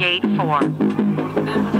Gate 4.